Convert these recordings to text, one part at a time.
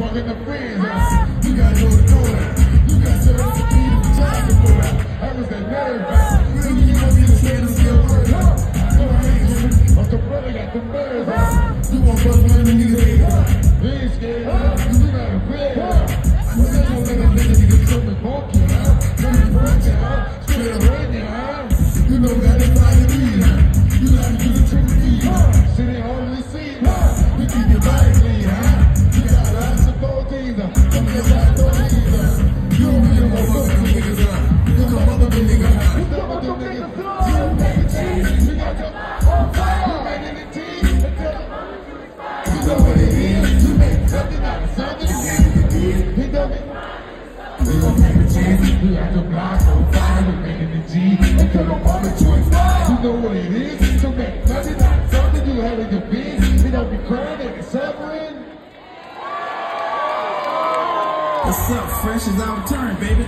walking the friends. Uh, you got no door. You got to the people talking for it. I was that nerve. Really, you want me to the skill word. Huh? Go ahead, Uncle brother got the birds. Uh, you want brother when the niggas hate. Uh, ain't scared. Uh, you got a friend. Uh, I don't let a nigga nigga something funky. And punch it. Away now. You know that it's like me. We gon' take a chance. We got the block on fire. We making the G. And come up on the choice. You know what it is. To make out of something. You have in your biz. You don't be crying and suffering. What's up? Fresh is our turn, baby.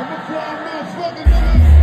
I'm a fly motherfucker, nigga.